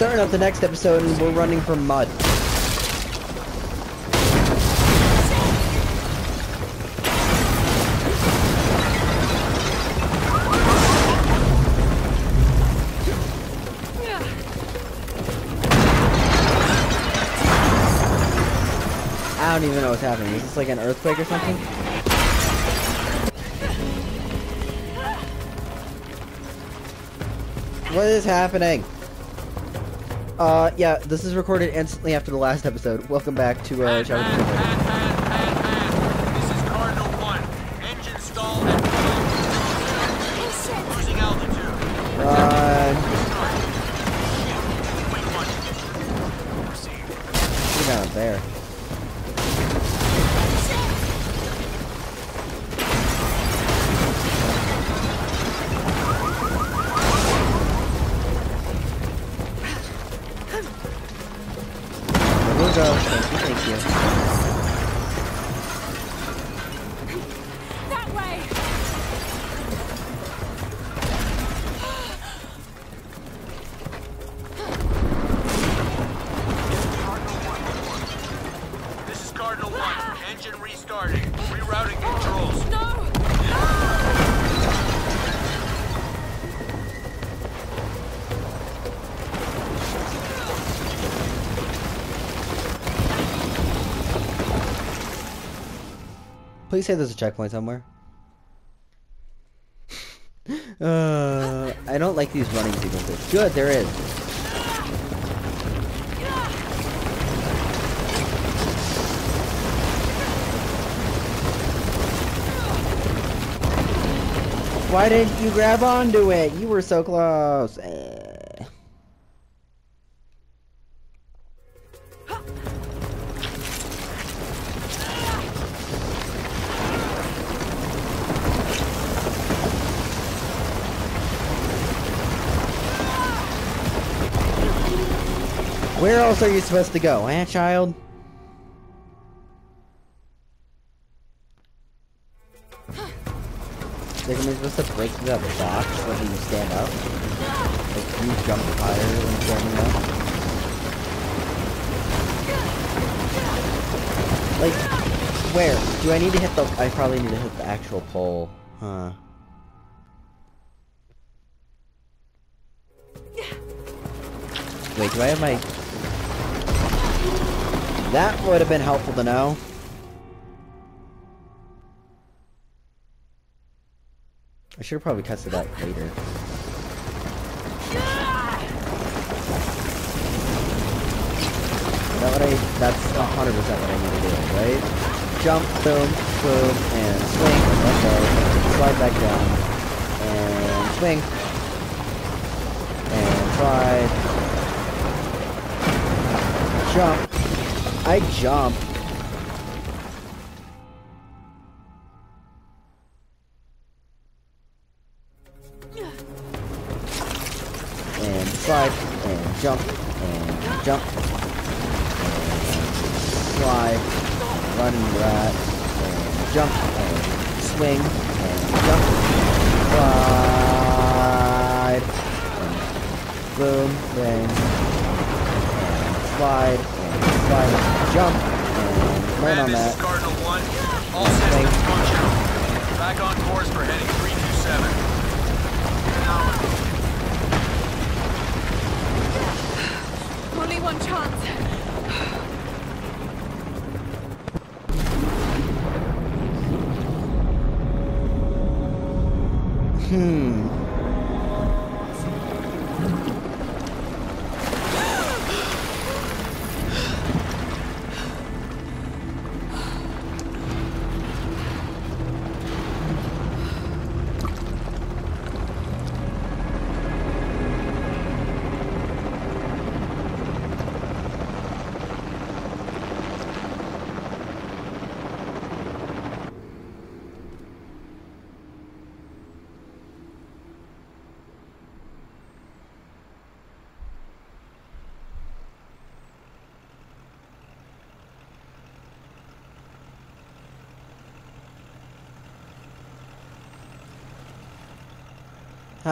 starting up the next episode and we're running from mud. I don't even know what's happening. Is this like an earthquake or something? What is happening? Uh, yeah, this is recorded instantly after the last episode. Welcome back to, uh, Please say there's a checkpoint somewhere. uh, I don't like these running sequences. Good, there is. Why didn't you grab onto it? You were so close. Else are you supposed to go, eh, child? Like, am I supposed to break that box when you stand up? Like, you jump higher when standing up? Like, where? Do I need to hit the... I probably need to hit the actual pole. Huh. Wait, do I have my... That would have been helpful to know. I should probably tested that later. That what I... That's 100% what I need to do, right? Jump, boom, boom, and swing, let go, slide back down, and swing, and slide, jump. I jump. And slide, and jump, and jump, and slide, running rat, and jump, and swing, and jump, slide, and boom, bang, and slide, and jump, and land on that. Cardinal 1. All systems functional. Back on course for heading 327. Only one chance.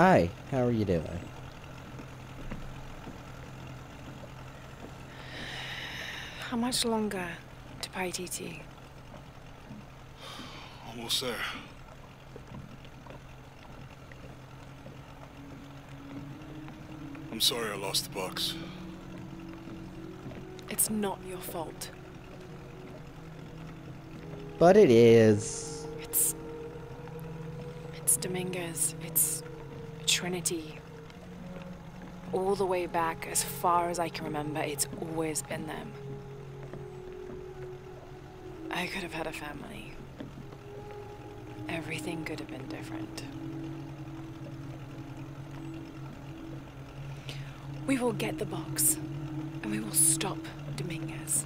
Hi, how are you doing? How much longer to Paititi? Almost there. I'm sorry I lost the box. It's not your fault. But it is. It's. It's Dominguez. It's Trinity. All the way back, as far as I can remember, it's always been them. I could have had a family. Everything could have been different. We will get the box, and we will stop Dominguez.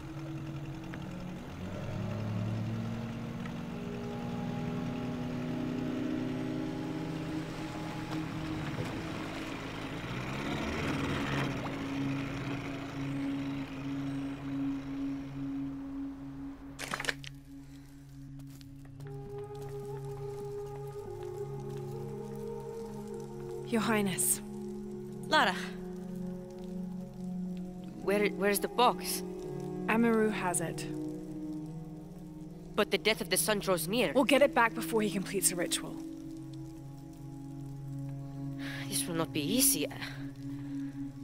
Where's the box? Amaru has it. But the death of the sun draws near. We'll get it back before he completes the ritual. This will not be easy.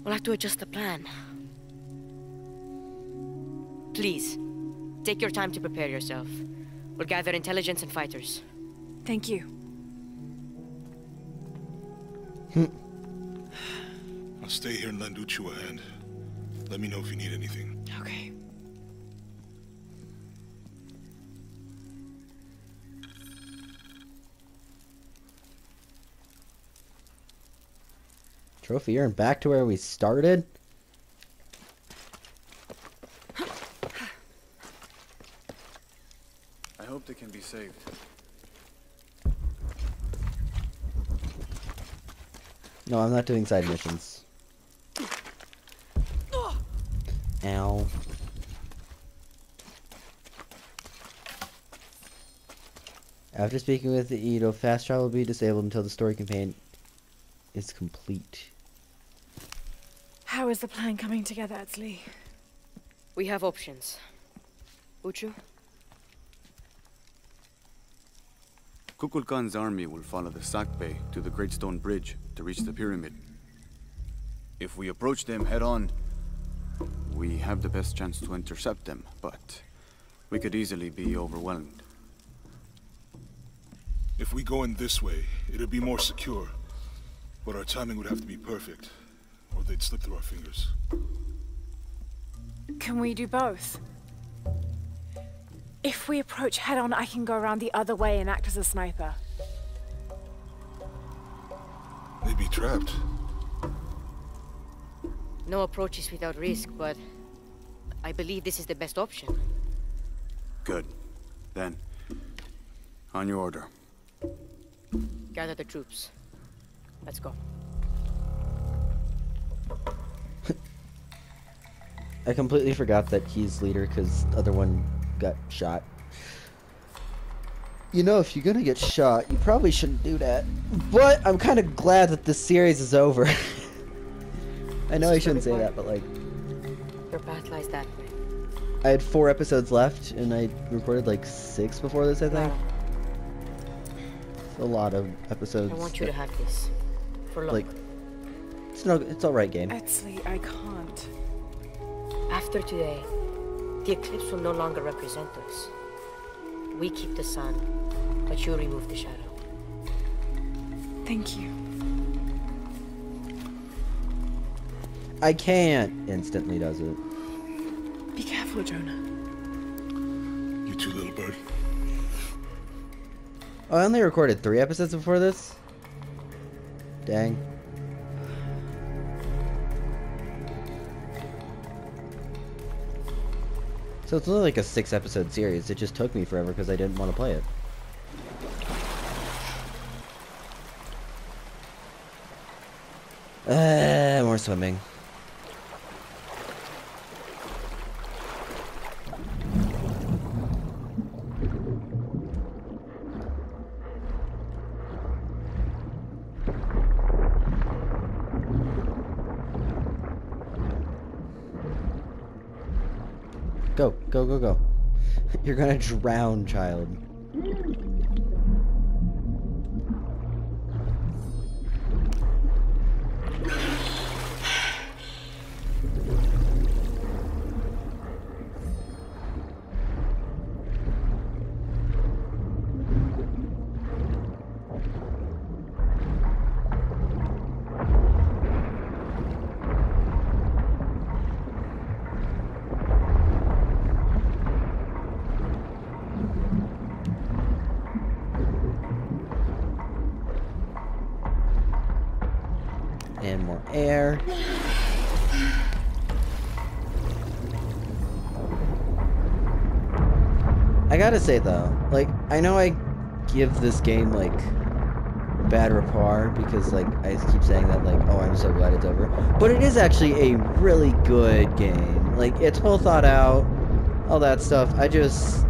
We'll have to adjust the plan. Please, take your time to prepare yourself. We'll gather intelligence and fighters. Thank you. I'll stay here and lend Uchu a hand. Let me know if you need anything. Okay. Trophy urn back to where we started. I hope they can be saved. No, I'm not doing side missions. After speaking with the Edo, fast travel will be disabled until the story campaign is complete. How is the plan coming together, Etzli? We have options. Uchu? Kukulkan's army will follow the Sakbe to the Great Stone Bridge to reach the pyramid. If we approach them head on, we have the best chance to intercept them, but we could easily be overwhelmed. If we go in this way, it'd be more secure. But our timing would have to be perfect, or they'd slip through our fingers. Can we do both? If we approach head on, I can go around the other way and act as a sniper. They'd be trapped. No approach is without risk, but I believe this is the best option. Good. Then, on your order. Gather the troops. Let's go. I completely forgot that he's leader because the other one got shot. You know, if you're gonna get shot, you probably shouldn't do that. But I'm kind of glad that this series is over. I know I shouldn't say that, but like, Your path lies that way. I had four episodes left, and I recorded like six before this, I think. A lot of episodes. I want you to have this. For luck. Like- It's no, it's all right, game. Etzli, I can't. After today, the eclipse will no longer represent us. We keep the sun, but you remove the shadow. Thank you. I can't. Instantly does it. Be careful, Jonah. You too, little bird. Oh, I only recorded three episodes before this. Dang. So it's only like a six episode series. It just took me forever because I didn't want to play it. Uh, more swimming. Go, go. You're gonna drown, child. Gotta say though, like, I know I give this game, like, bad rapport because, like, I keep saying that, like, oh, I'm so glad it's over. But it is actually a really good game. Like, it's well thought out, all that stuff. I just.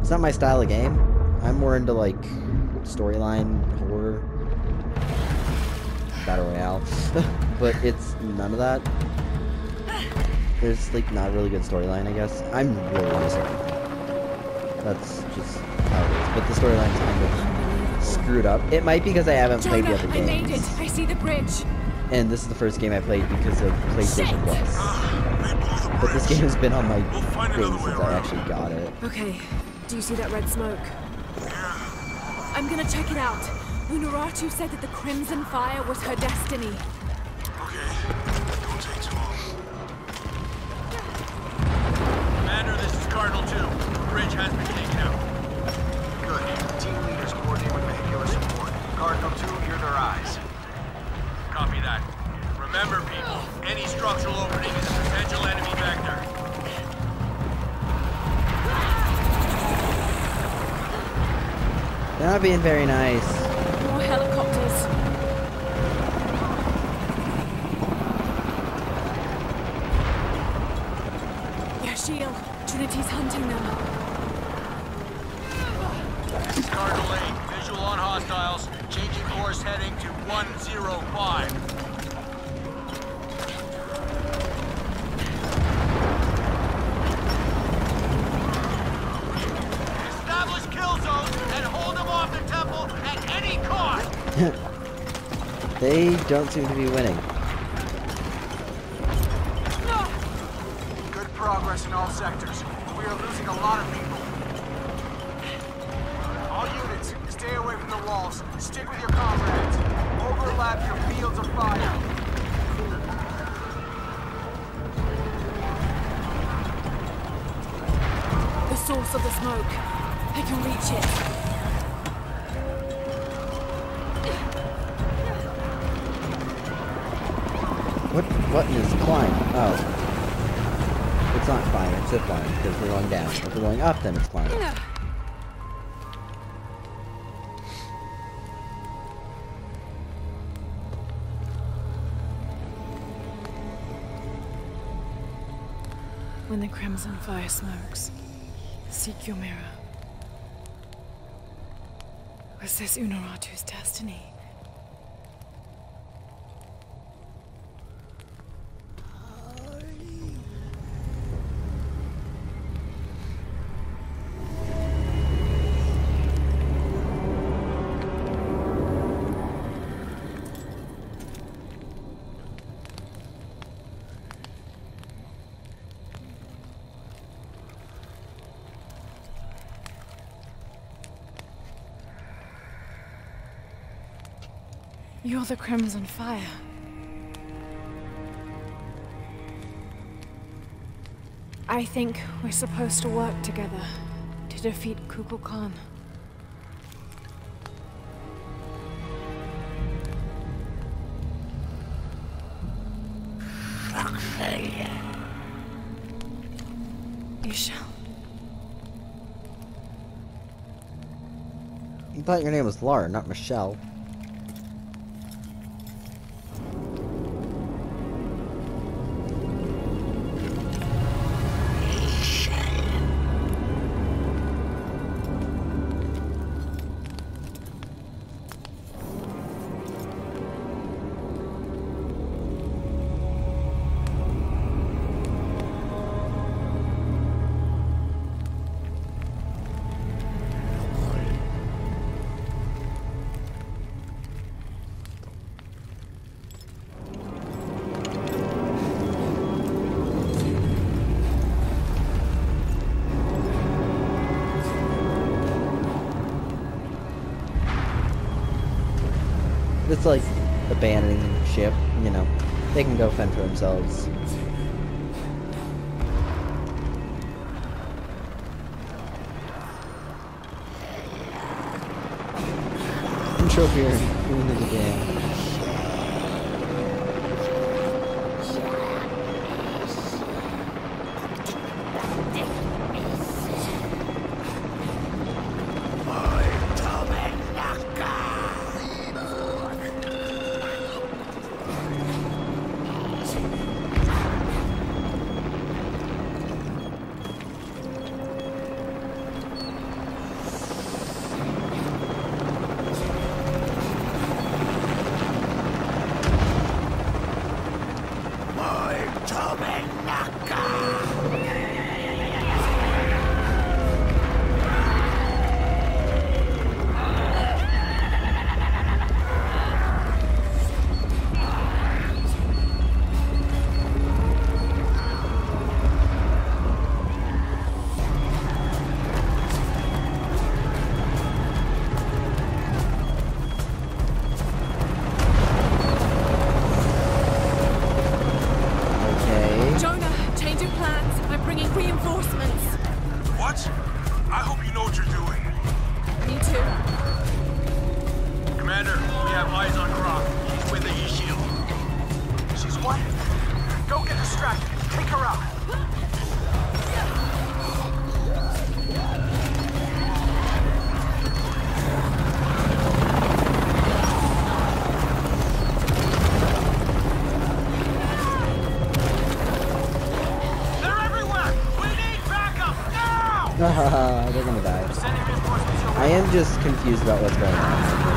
It's not my style of game. I'm more into, like, storyline, horror, battle royale. but it's none of that. There's like not a really good storyline, I guess. I'm really disappointed. That's just how it is. But the storyline's kind of screwed up. It might be because I haven't played the other games. I made it. I see the bridge. And this is the first game I played because of PlayStation Plus. But this game has been on my We'll thing since I actually got it. Okay. Do you see that red smoke? Yeah. I'm gonna check it out. Unuratu said that the Crimson Fire was her destiny. Copy that. Remember, people, any structural opening is a potential enemy vector. They're not being very nice. More helicopters. Yashiel, Trinity's hunting them. Cardinal 8. Visual on hostiles. Changing course heading to 105. Establish kill zones and hold them off the temple at any cost! They don't seem to be winning. Good progress in all sectors. We are losing a lot of people. Stick with your comrades. Overlap your fields of fire. The source of the smoke. I can reach it. What button is climb? Oh. It's not climb, it's zip line, because we're going down. If we're going up, then it's climb. When the crimson fire smokes, seek your mirror. Was this Unuratu's destiny? You're the crimson fire. I think we're supposed to work together to defeat Kukulkan. Khan. You shall. You thought your name was Laura, not Michelle. Like abandoning ship, you know, they can go fend for themselves. Intro Trophy into the game. Just confused about what's going on.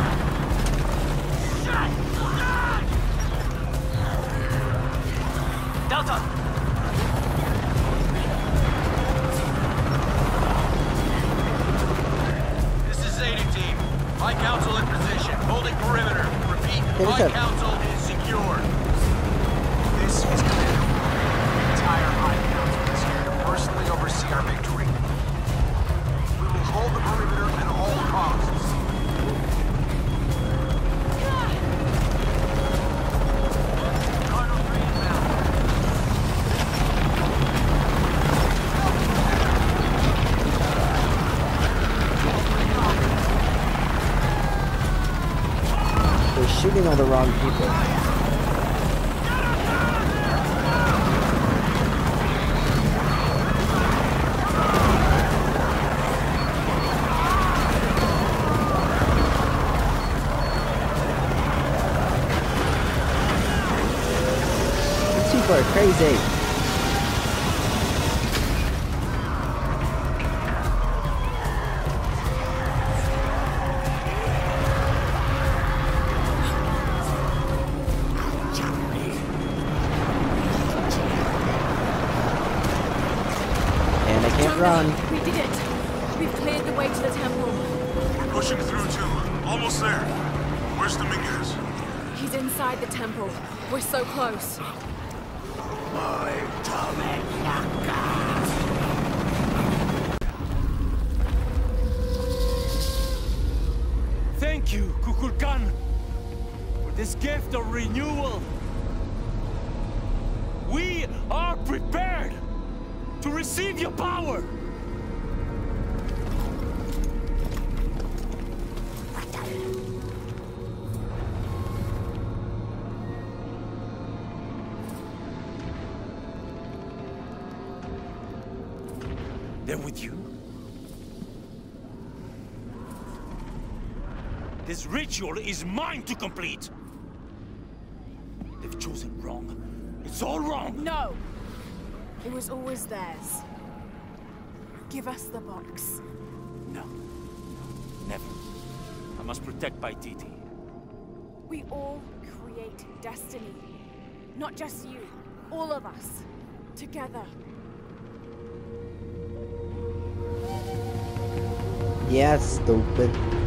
Run. We did it. We've cleared the way to the temple. We're pushing through too. Almost there. Where's Dominguez? He's inside the temple. We're so close. My Thank you, Kukulkan, for this gift of renewal. We are prepared to receive your power. They're with you? This ritual is mine to complete! They've chosen wrong. It's all wrong! No! It was always theirs. Give us the box. No. Never. I must protect Paititi. We all create destiny. Not just you. All of us. Together. Yeah, stupid.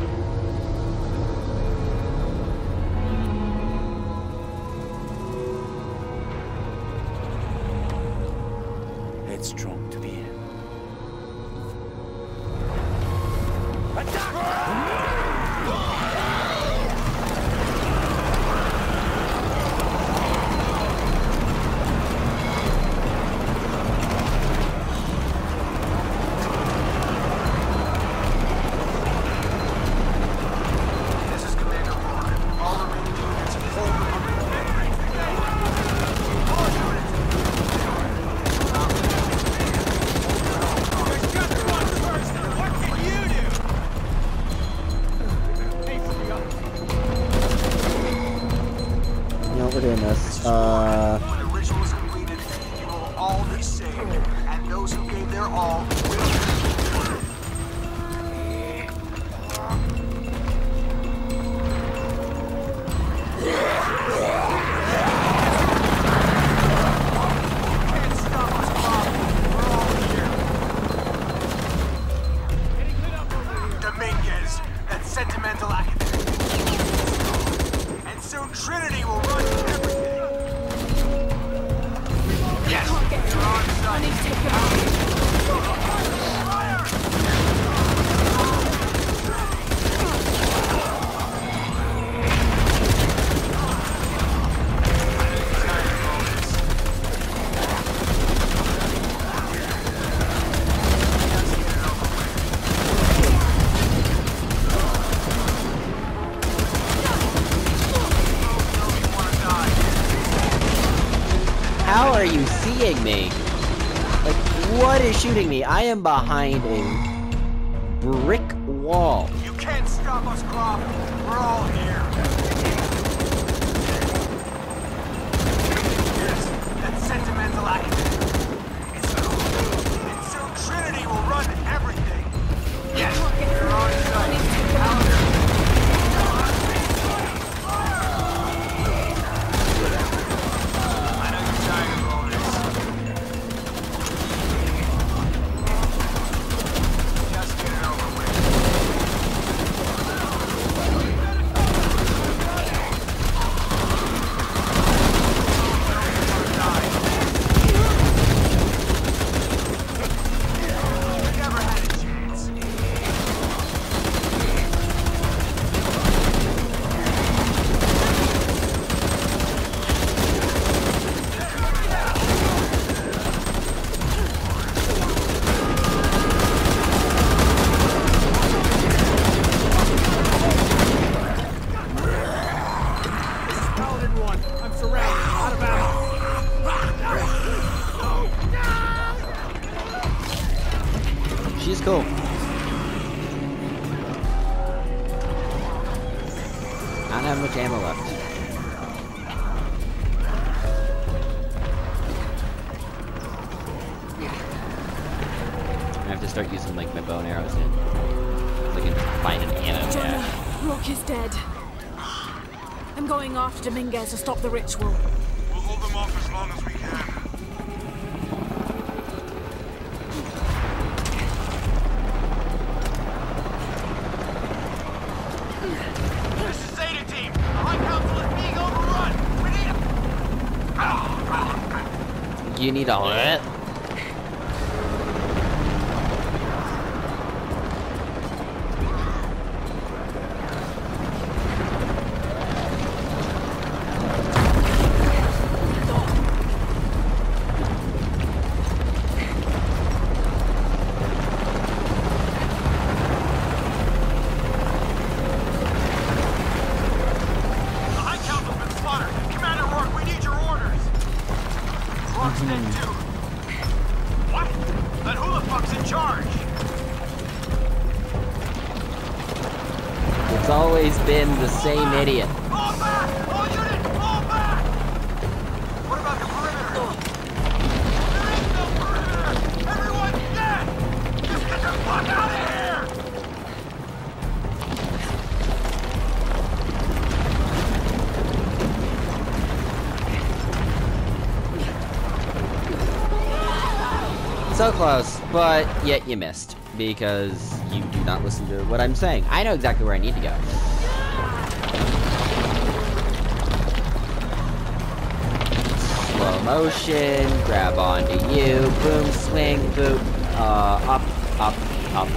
I am behind a after to stop the ritual. We'll hold them off as long as we can. This is Zeta Team. The High Council is being overrun. We need a... You need all of it. Close, but yet you missed. Because you do not listen to what I'm saying. I know exactly where I need to go. Slow motion, grab onto you, boom, swing, boop, uh, up, up, up.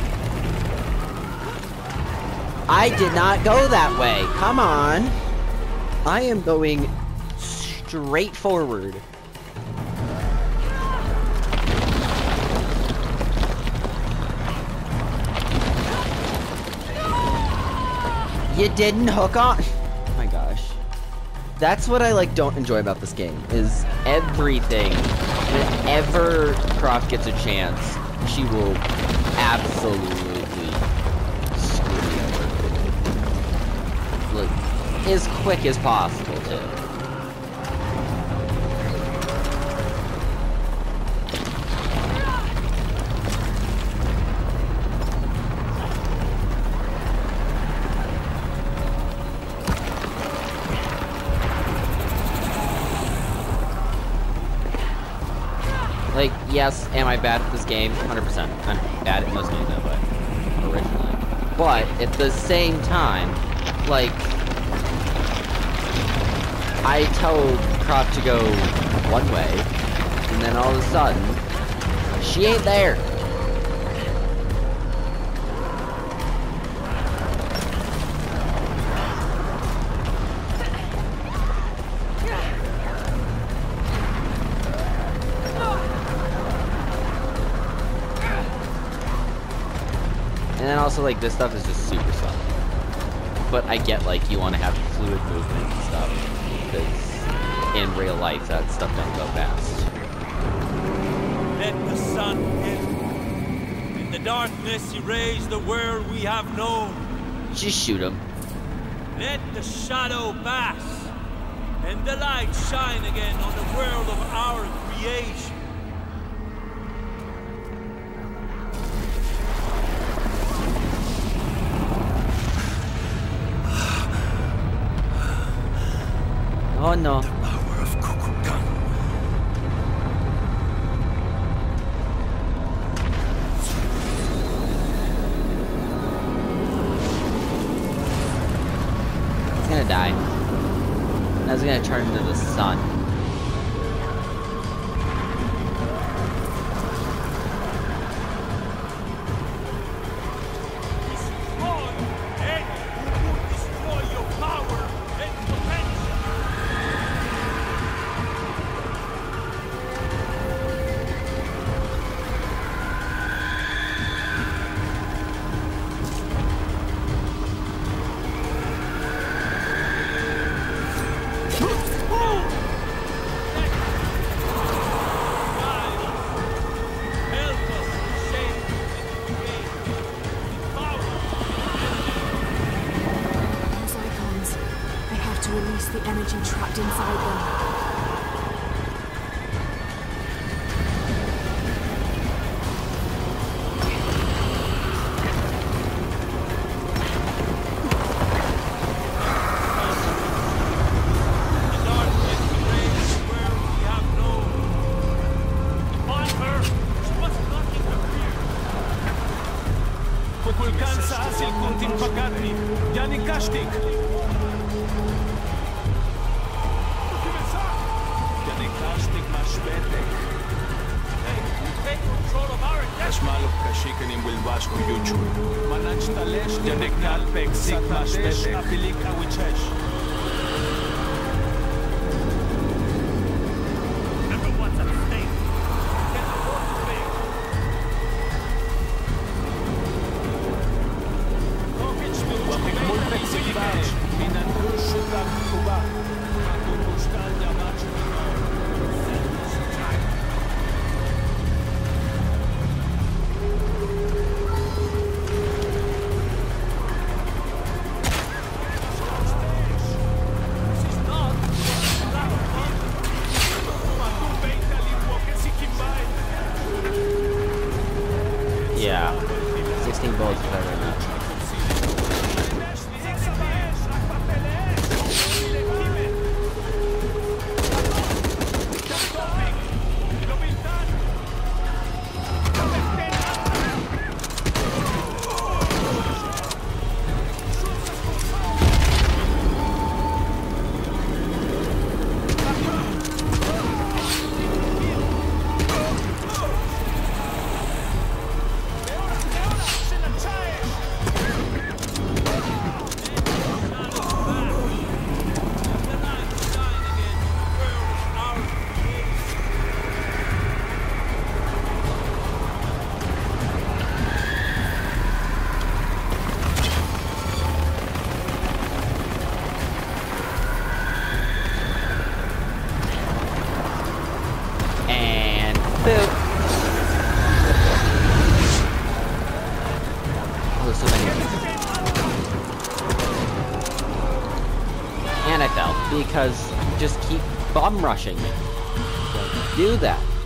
I did not go that way, come on! I am going straight forward. You didn't hook on. Oh my gosh. That's what I like don't enjoy about this game is everything. Whenever Croft gets a chance, she will absolutely screw me over. Like as quick as possible too. Yes, am I bad at this game? 100%. I'm bad at most games, but originally. But at the same time, like, I told Croc to go one way, and then all of a sudden, she ain't there. Also, like, this stuff is just super slow. But I get, like, you want to have fluid movement and stuff. Because in real life, that stuff don't go fast. Let the sun hit. In the darkness erase the world we have known. Just shoot him. Let the shadow pass. And the light shine again on the world of our creation. Oh no. Manach talesh yani kalpek sik so many. And I fell because you just keep bum rushing me. Don't do that.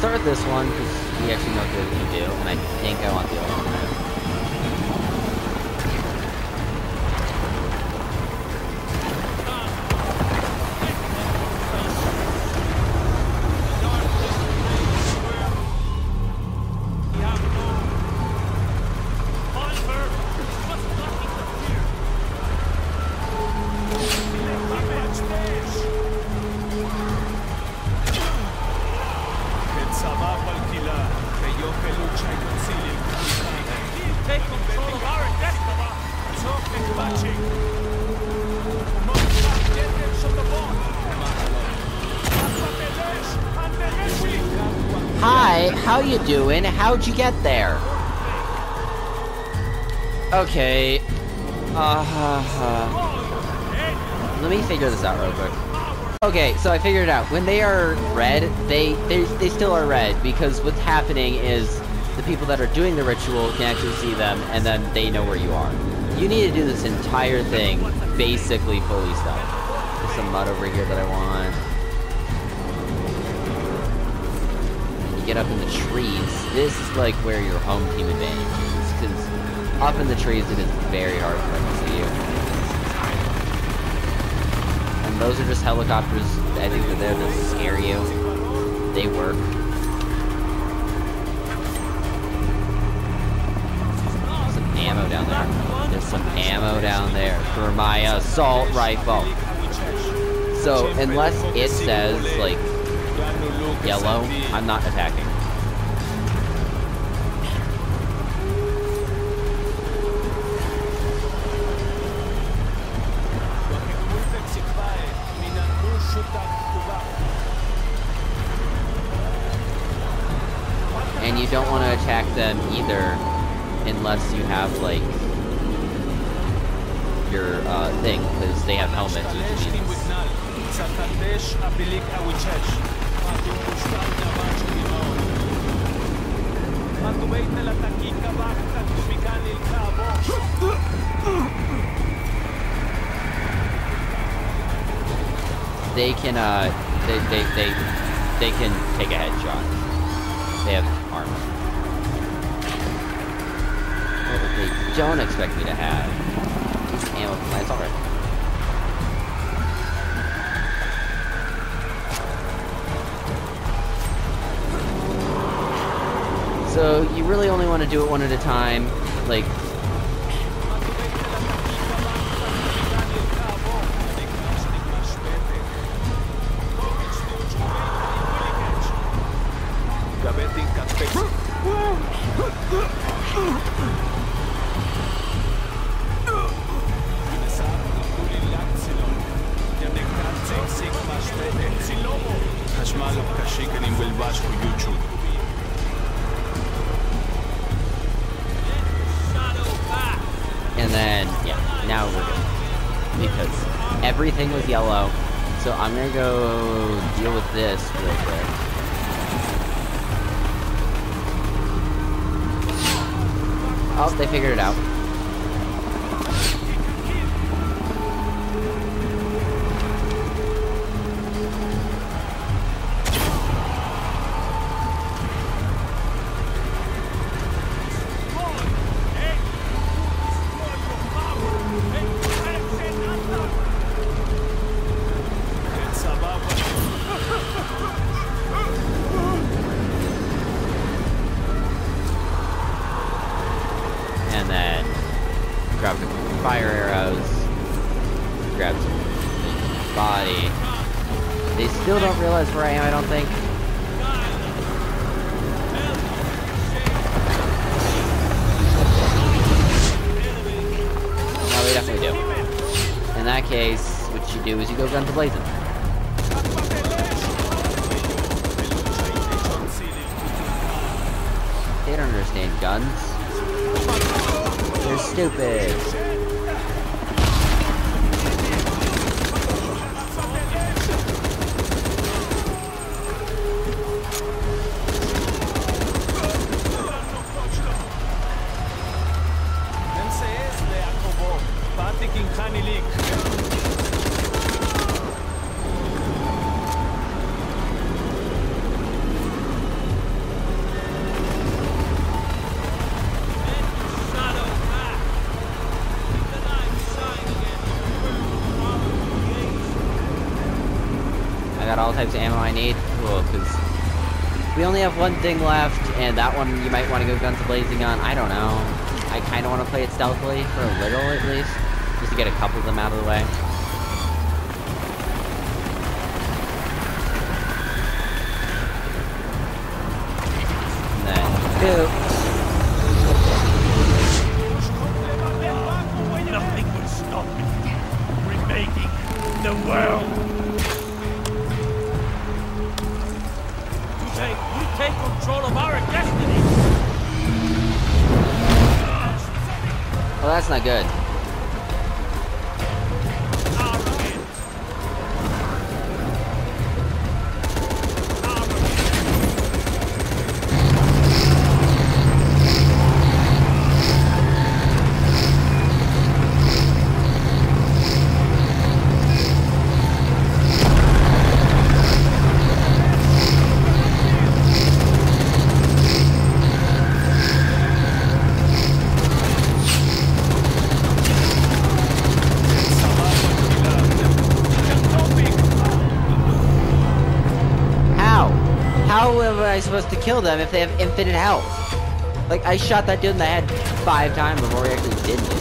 Start with this one, because we actually know what we're gonna do, and I think I want the other one. Doing? How'd you get there? Okay. Uh, let me figure this out real quick. Okay, so I figured it out. When they are red, they, they they still are red because what's happening is the people that are doing the ritual can actually see them, and then they know where you are. You need to do this entire thing basically fully stealth. There's some mud over here that I want. Get up in the trees, this is like where your home team advantage is, because up in the trees it is very hard for them to see you. And those are just helicopters, I think they're there to scare you. They work. Some ammo down there. There's some ammo down there for my assault rifle. So, unless it says, like, yellow, I'm not attacking. And you don't want to attack them either unless you have, like, your uh, thing, because they have helmets, which they can, uh, they, they, they, they can take a headshot. They have don't expect me to have ammo for my. So you really only want to do it one at a time, like Because everything was yellow. So I'm gonna go deal with this real quick. Oh, they figured it out. Types of ammo I need. Cool, because we only have one thing left, and that one you might want to go guns blazing on. I don't know. I kind of want to play it stealthily for a little at least, just to get a couple of them out of the way. Kill them if they have infinite health? Like, I shot that dude in the head five times before he actually did anything.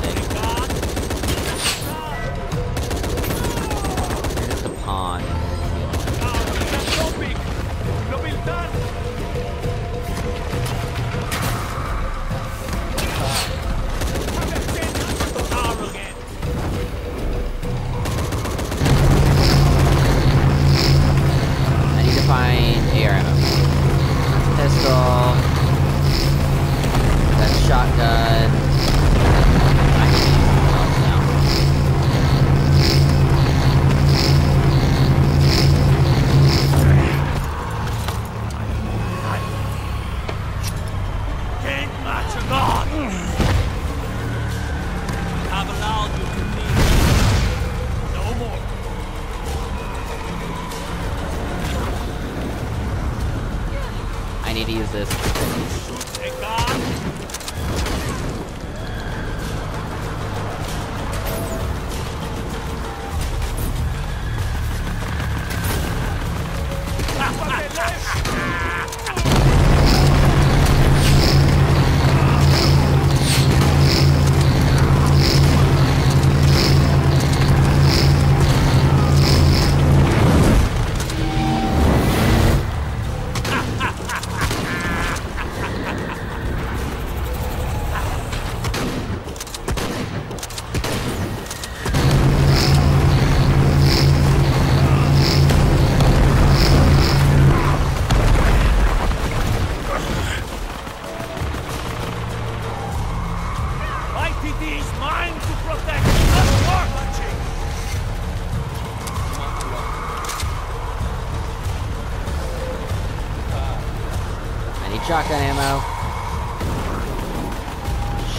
Shotgun ammo.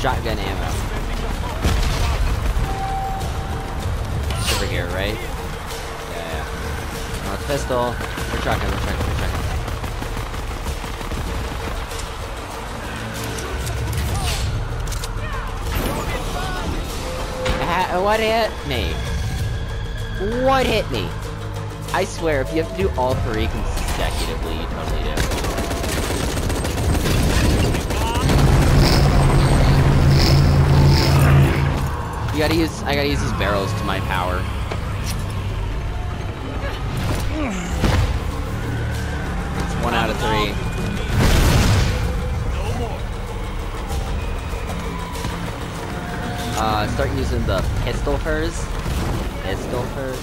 Shotgun ammo. It's over here, right? Yeah, yeah. No, it's pistol. Or shotgun, or shotgun, or shotgun. Ha- what hit me? What hit me? I swear, if you have to do all three consecutively, you totally do. You gotta use, I gotta use these barrels to my power. It's one out of three. Uh, start using the pistol first. Pistol first.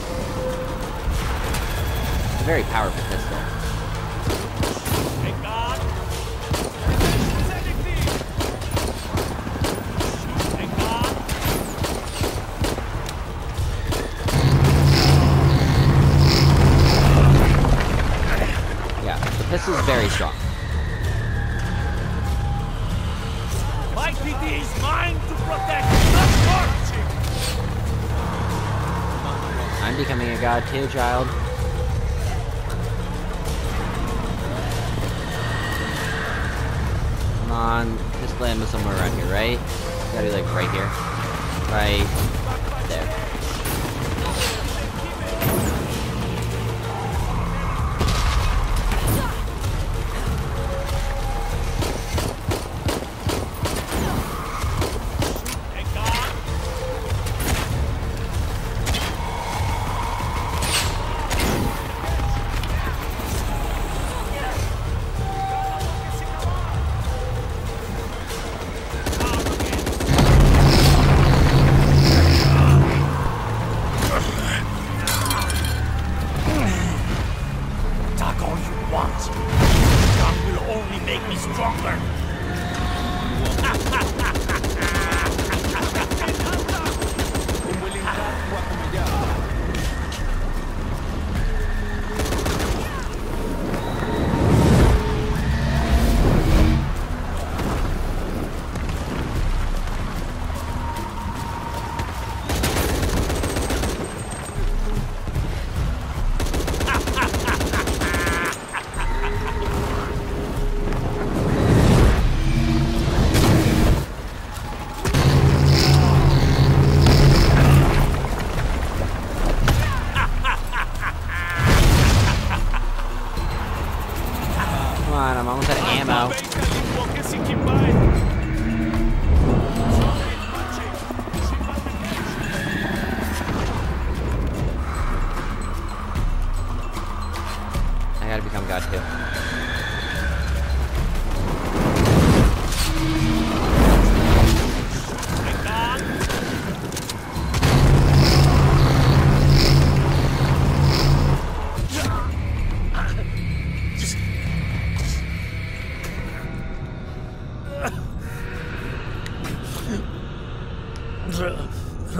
It's a very powerful pistol. The pistol's very strong. My TD is mine to protect. Not yours. becoming a god too, child. Come on, just land me somewhere around here, right? Gotta be like right here. Right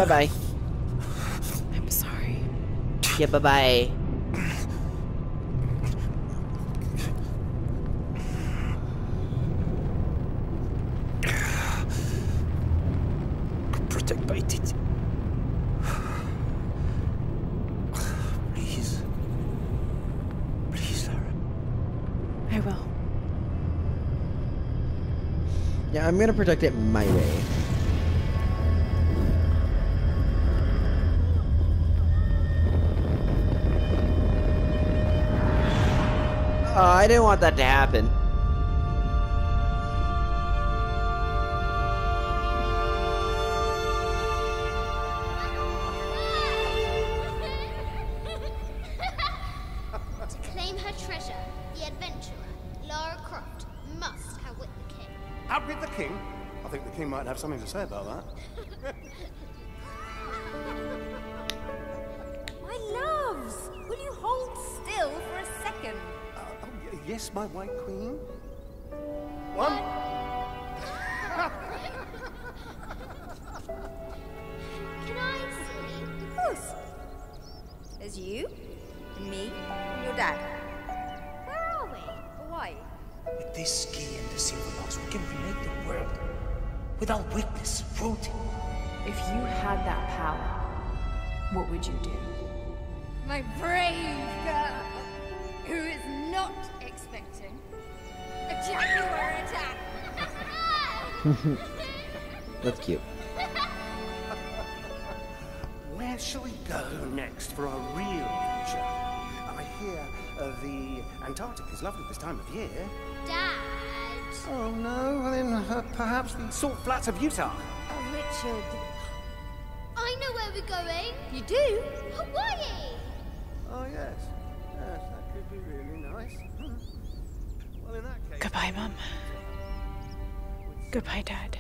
Bye bye. I'm sorry. Yeah, bye bye. Protect Paititi. Please. Please, Sarah. I will. Yeah, I'm gonna protect it my way. I didn't want that to happen. To claim her treasure, the oh, my white queen. One. Can I see? Of course. There's you, and me, and your dad. Where are we? Hawaii. With this key and the silver box, we can remake the world. Without weakness, cruelty. If you had that power, what would you do? My brave girl, who is not expecting a jaguar attack. That's cute. Where shall we go next for our real adventure? I hear uh, the Antarctic is lovely this time of year. Dad. Oh no, well then uh, perhaps the salt flats of Utah. Oh, Richard. I know where we're going. You do? Hawaii. Oh yes, yes, that could be really Goodbye, Mum. Goodbye, Dad.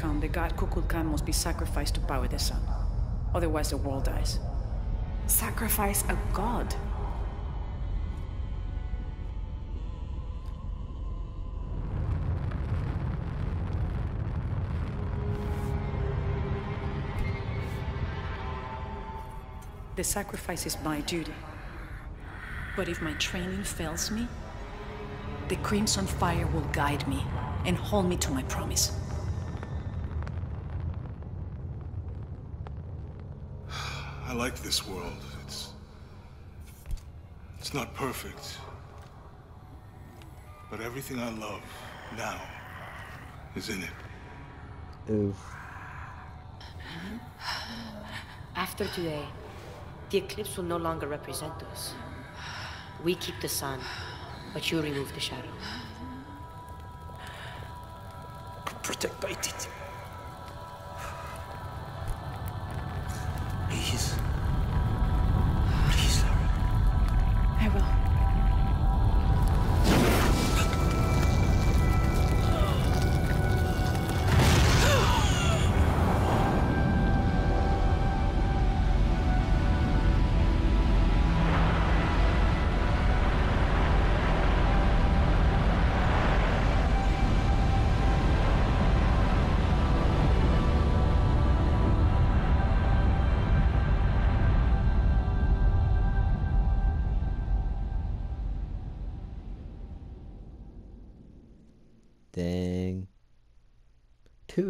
Come, the god Kukulkan must be sacrificed to power the sun. Otherwise, the world dies. Sacrifice a god? The sacrifice is my duty. But if my training fails me, the Crimson Fire will guide me and hold me to my promise. I like this world. It's... It's not perfect. But everything I love now is in it. Oof. After today, the eclipse will no longer represent us. We keep the sun, but you remove the shadow. Protect Paititi. Please.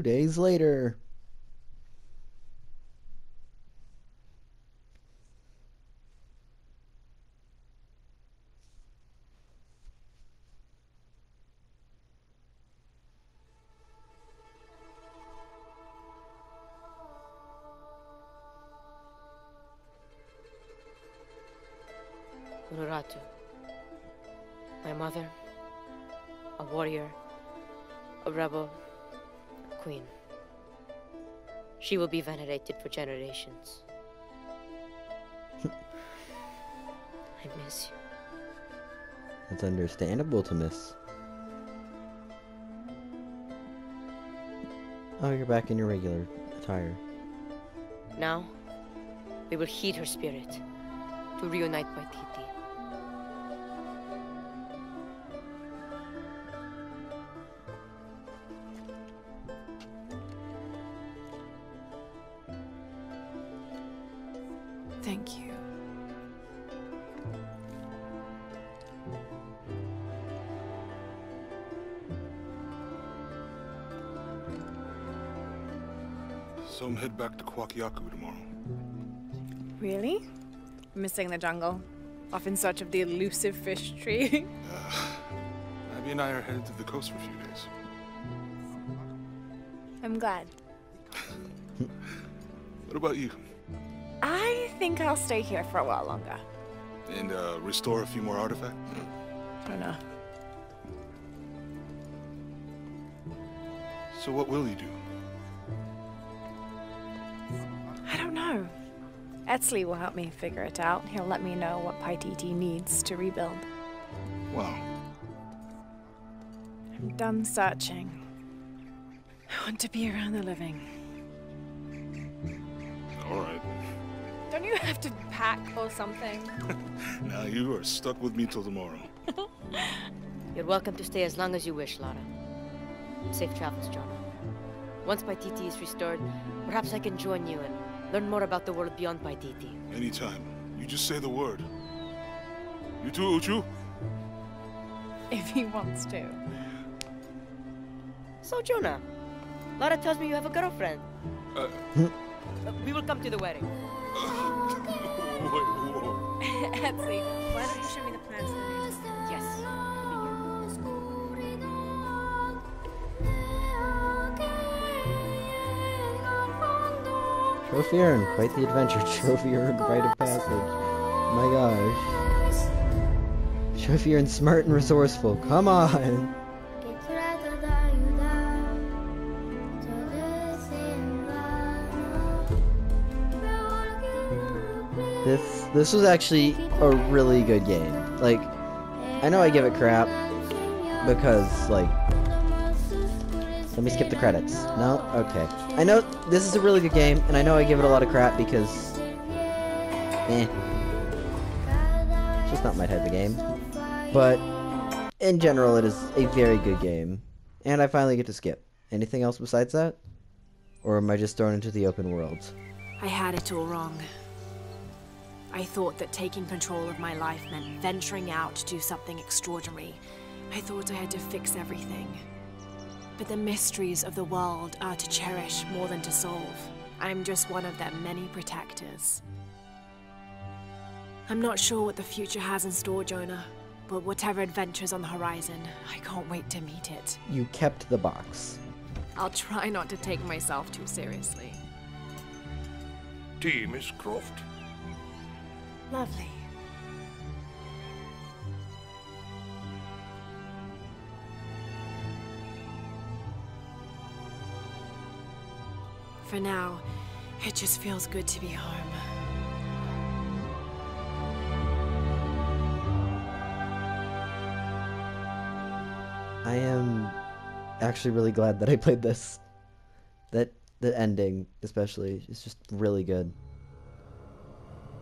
Two days later. Unuratu. My mother, a warrior, a rebel, queen. She will be venerated for generations. I miss you. It's understandable to miss. Oh, you're back in your regular attire. Now, we will heed her spirit to reunite Paititi. Kuwaq Yaku tomorrow. Really? Missing the jungle? Off in search of the elusive fish tree? Abby and I are headed to the coast for a few days. I'm glad. What about you? I think I'll stay here for a while longer. And uh, restore a few more artifacts? I don't know. So what will you do? Etzli will help me figure it out. He'll let me know what Paititi needs to rebuild. Wow. I'm done searching. I want to be around the living. All right. Don't you have to pack or something? Now you are stuck with me till tomorrow. You're welcome to stay as long as you wish, Lara. Safe travels, Jonah. Once Paititi is restored, perhaps I can join you and learn more about the world beyond Paititi. Anytime. You just say the word. You too, Uchu? if he wants to. So, Jonah, Lara tells me you have a girlfriend. Uh, Uh, we will come to the wedding. Etzli, why don't you show me the plans Trophy earned. Quite the adventure. Trophy earned. Rite of passage. My gosh. Trophy earned. Smart and resourceful. Come on. This this was actually a really good game. Like, I know I give it crap because like Let me skip the credits. No? Okay. I know this is a really good game, and I know I give it a lot of crap because... Eh. It's just not my type of game. But, in general, it is a very good game. And I finally get to skip. Anything else besides that? Or am I just thrown into the open world? I had it all wrong. I thought that taking control of my life meant venturing out to do something extraordinary. I thought I had to fix everything. But the mysteries of the world are to cherish more than to solve. I'm just one of their many protectors. I'm not sure what the future has in store, Jonah, but whatever adventure's on the horizon, I can't wait to meet it. You kept the box. I'll try not to take myself too seriously. Tea, Miss Croft. Lovely. For now, it just feels good to be home. I am actually really glad that I played this. That the ending, especially, is just really good.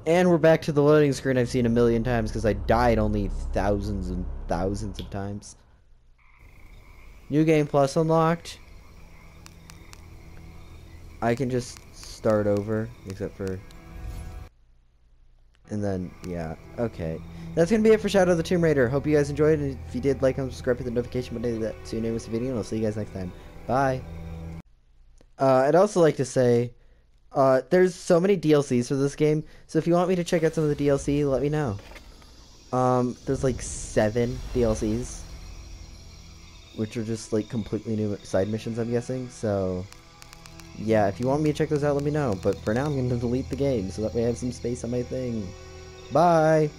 And we're back to the loading screen I've seen a million times because I died only thousands and thousands of times. New Game Plus unlocked. I can just start over, except for... And then, yeah, okay. That's going to be it for Shadow of the Tomb Raider. Hope you guys enjoyed, and if you did, like and subscribe, hit the notification button that so you know this video, and I'll see you guys next time. Bye! Uh, I'd also like to say, uh, there's so many DLCs for this game, so if you want me to check out some of the DLC, let me know. Um, there's like seven DLCs, which are just like completely new side missions, I'm guessing, so... Yeah, if you want me to check those out, let me know. But for now, I'm going to delete the game, so that way I have some space on my thing. Bye!